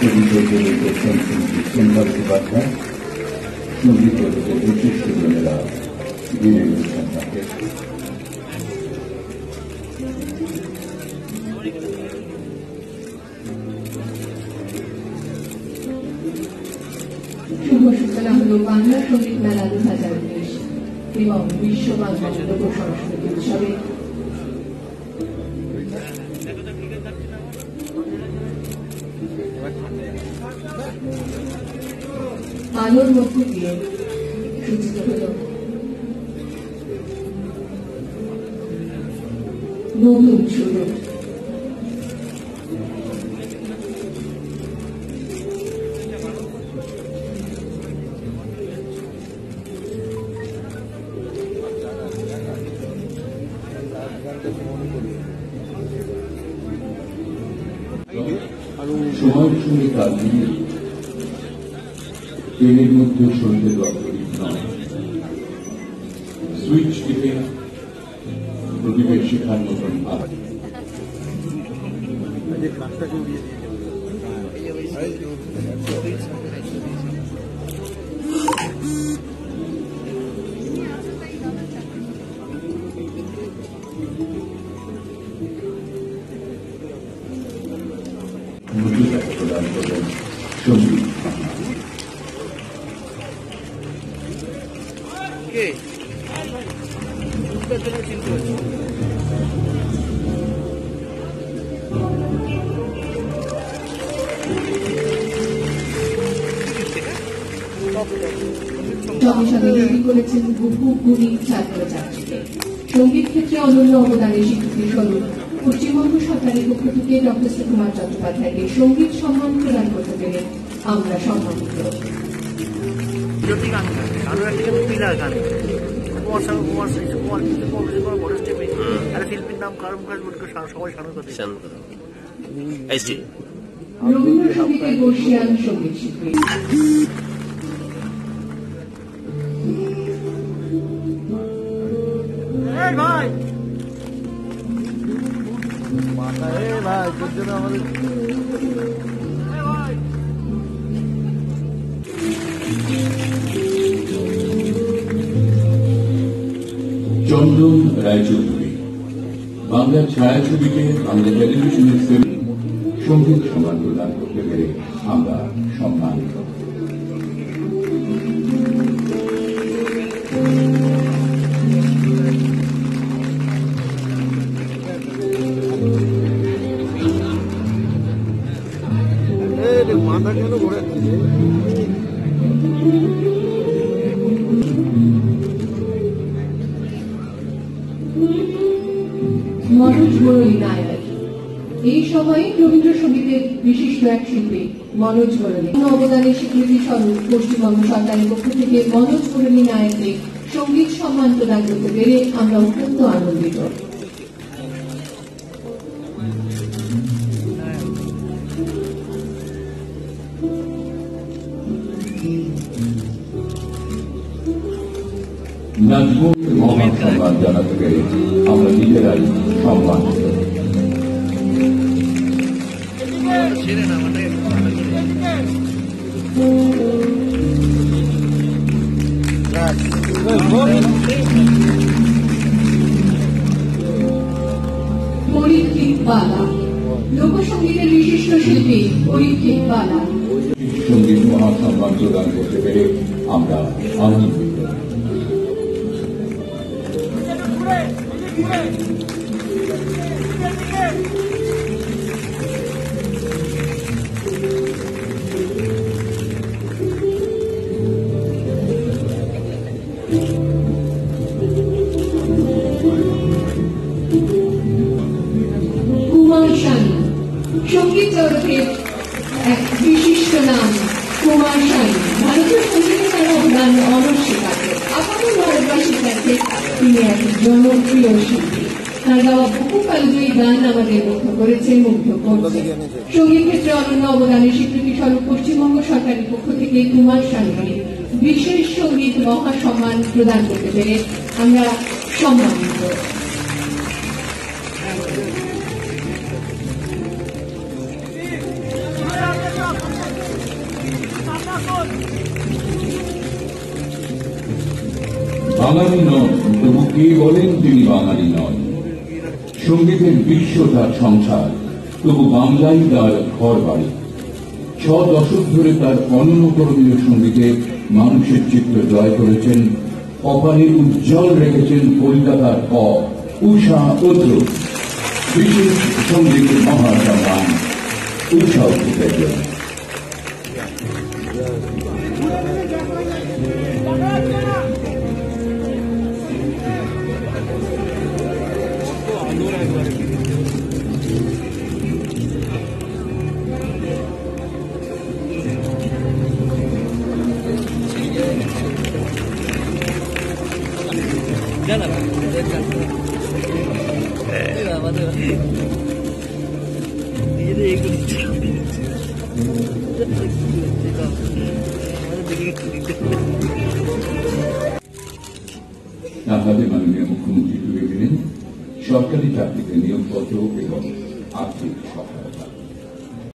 সংগীত জগতের প্রথম শিল্পী সোমবার উপাধ্যায় সংগীত জগতের বিশিষ্ট জনেরা বীরেন্দ্র সন্তানকে শুভ সূচনা হল বাংলা সংগীত মেলা 마연 높은 위에 그지 흐려 몸은 주로 중앙 중립까지 ট্রেনের মধ্যে সন্ধ্যে দপ্তরিক নয় সুইচ টিপে প্রদীপের শেখার মতন ভাব মজুদা প্রদান করেন সঙ্গীত বহু গুণী ছাত্রছাত্রীকে সংগীত ক্ষেত্রে অনন্য অবদানের স্বীকৃতি স্বরূপ পশ্চিমবঙ্গ সরকারের পক্ষ থেকে ডক্টর শ্রীকুমার চট্টোপাধ্যায়কে সংগীত সম্মান প্রদান করতে পেরে আমরা সম্মানিত। জ্যোতি গান গায়। আরও একটা পিলার গান। কুমার সাহা কুমার কুমার কিন্তু কংগ্রেস বড় স্টেপে আর শিল্পীর নাম কারণ কাজ বলতে সবাই স্মরণ করতে সংগীত শিল্পী। ভাই! ভাই তোর জন্য আমাদের চন্দন রায়চৌধুরী। বাংলা ছায়াছবিকে বাংলা টেলিভিশনের সংগীত সম্মান প্রদান করতে পেরে আমরা সময়ে রবীন্দ্রসঙ্গীতের বিশিষ্ট এক শিল্পী মনোজ মুরলী অবদানের স্বীকৃতি স্বরূপ পশ্চিমবঙ্গ সরকারের পক্ষ থেকে মনোজ মুরলী নায়ককে সংগীত সম্মান প্রদান করতে পেরে আমরা অত্যন্ত আনন্দিত। নাজমুল মহান সম্মান জানাতে পেরে আমরা নিজেরাই সম্মানিত। বালা লোকসঙ্গীতের বিশিষ্ট শিল্পী পরীক্ষিত বালা আনন্দিত কুমার সংগীত এক বিশিষ্ট নাম, কুমার শানু ভারতীয় সঙ্গীতে অবদান অনস্বীকার্য আপাতত ভারতবাসীর কাছে তিনি এক জনপ্রিয় শিল্পী। তার গাওয়া বহু কালজয়ী গান আমাদের মুগ্ধ করেছে মুগ্ধ করছে সংগীত ক্ষেত্রে অনন্য অবদানের স্বীকৃতি স্বরূপ পশ্চিমবঙ্গ সরকারের পক্ষ থেকে কুমার শানুকে বিশেষ সংগীত মহাসম্মান প্রদান করতে পেরে আমরা সম্মানিত। বাঙালি নন, তবু কে বলেন তিনি বাঙালি নন? সঙ্গীতের বিশ্ব তার সংসার, তবু বাংলাই তার ঘর বাড়ি ছ দশক ধরে তার অনন্যকরণীয় সঙ্গীতে মানুষের চিত্র জয় করেছেন, কপালে উজ্জ্বল রেখেছেন কলকাতার ক উষা অদ্র বিশেষ সঙ্গীতের মহাসম্মান উষা উদ্যোগ আমাদের নিজেদের এগুলো তার হাতে সরকারি চাকরিতে নিয়োগপত্র এবং আর্থিক সহায়তা।